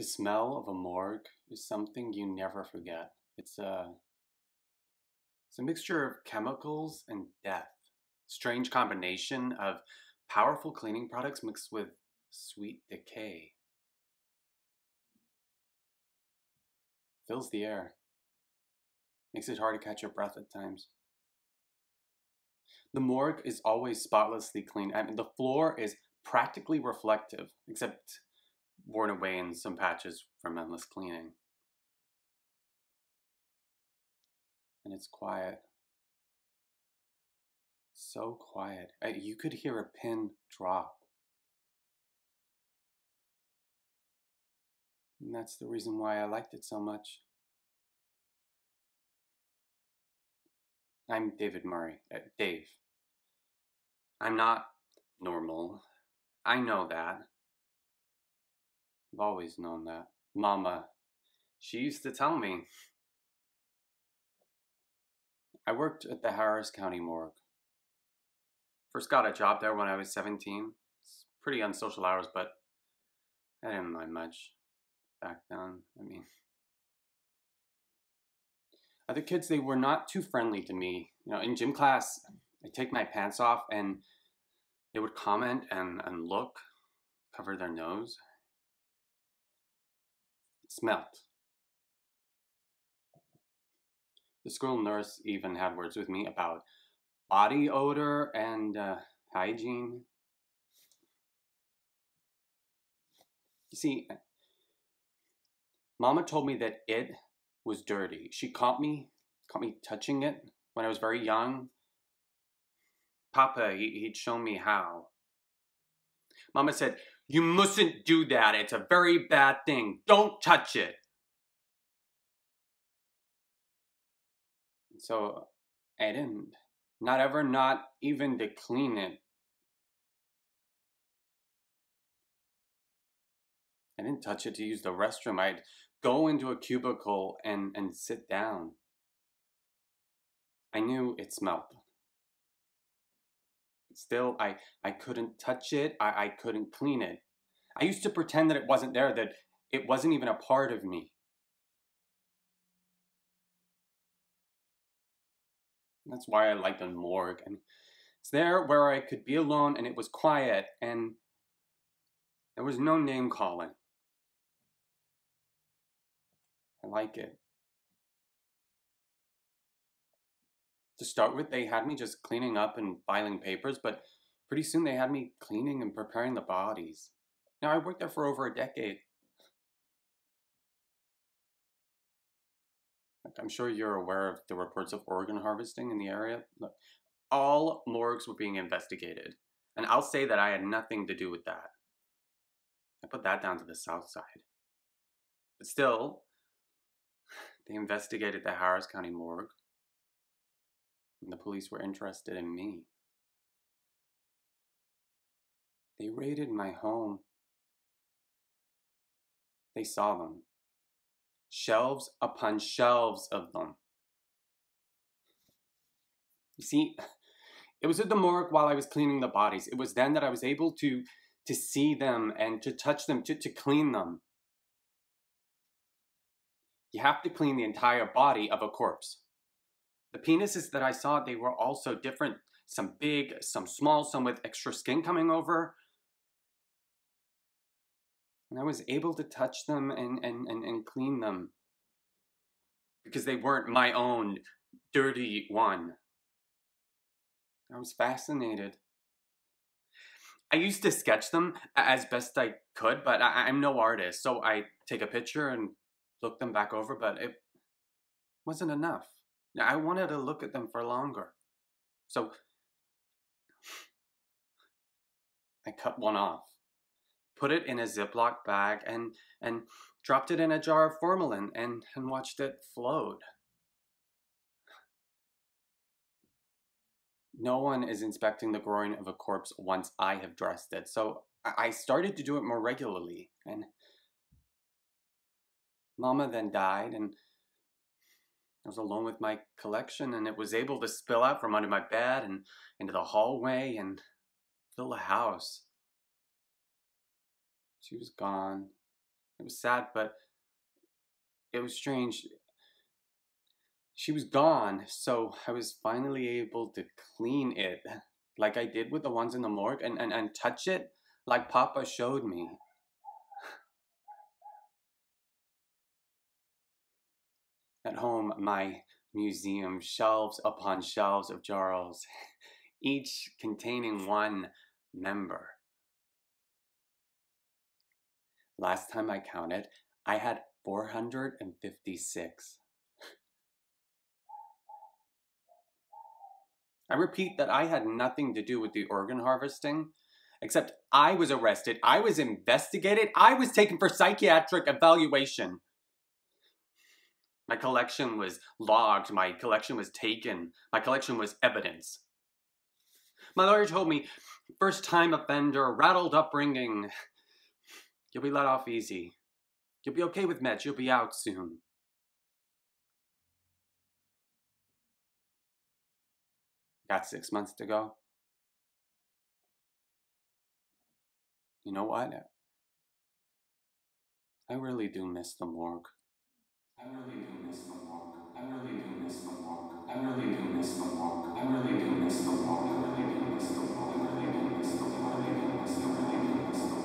The smell of a morgue is something you never forget. It's a, it's a mixture of chemicals and death. Strange combination of powerful cleaning products mixed with sweet decay. Fills the air. Makes it hard to catch your breath at times. The morgue is always spotlessly clean. I mean, the floor is practically reflective, except worn away in some patches from endless cleaning. And it's quiet. So quiet. You could hear a pin drop. And that's the reason why I liked it so much. I'm David Murray. Uh, Dave. I'm not normal. I know that. I've always known that. Mama, she used to tell me. I worked at the Harris County Morgue. First got a job there when I was 17. It's pretty unsocial hours, but I didn't mind much back then. I mean, other kids, they were not too friendly to me. You know, in gym class, I take my pants off and they would comment and, and look, cover their nose smelt. The school nurse even had words with me about body odor and uh, hygiene. You see, Mama told me that it was dirty. She caught me, caught me touching it when I was very young. Papa, he, he'd shown me how. Mama said, you mustn't do that. It's a very bad thing. Don't touch it. So I didn't. Not ever, not even to clean it. I didn't touch it to use the restroom. I'd go into a cubicle and, and sit down. I knew it smelled. Still, I, I couldn't touch it. I, I couldn't clean it. I used to pretend that it wasn't there, that it wasn't even a part of me. That's why I like the morgue. And it's there where I could be alone and it was quiet and there was no name calling. I like it. To start with, they had me just cleaning up and filing papers, but pretty soon they had me cleaning and preparing the bodies. Now, I worked there for over a decade. I'm sure you're aware of the reports of organ harvesting in the area. Look, all morgues were being investigated, and I'll say that I had nothing to do with that. I put that down to the south side. But still, they investigated the Harris County morgue. The police were interested in me. They raided my home. They saw them. Shelves upon shelves of them. You see, it was at the morgue while I was cleaning the bodies. It was then that I was able to, to see them and to touch them, to, to clean them. You have to clean the entire body of a corpse. The penises that I saw, they were also different. Some big, some small, some with extra skin coming over. And I was able to touch them and, and, and, and clean them because they weren't my own dirty one. I was fascinated. I used to sketch them as best I could, but I, am no artist, so I take a picture and look them back over, but it wasn't enough. I wanted to look at them for longer. So I cut one off, put it in a Ziploc bag, and, and dropped it in a jar of formalin and, and watched it float. No one is inspecting the groin of a corpse once I have dressed it, so I started to do it more regularly. And Mama then died, and I was alone with my collection and it was able to spill out from under my bed and into the hallway and fill the house. She was gone It was sad, but it was strange. She was gone, so I was finally able to clean it like I did with the ones in the morgue and, and, and touch it like Papa showed me. At home, my museum, shelves upon shelves of Jarls, each containing one member. Last time I counted, I had 456. I repeat that I had nothing to do with the organ harvesting, except I was arrested, I was investigated, I was taken for psychiatric evaluation. My collection was logged, my collection was taken, my collection was evidence. My lawyer told me, first time offender, rattled upbringing. You'll be let off easy. You'll be okay with meds, you'll be out soon. Got six months to go. You know what? I really do miss the morgue. I really do miss the walk. I really do miss the walk. I really do miss the walk. I really do miss the walk. I really do miss the walk. I really do miss the walk. I really do miss the walk.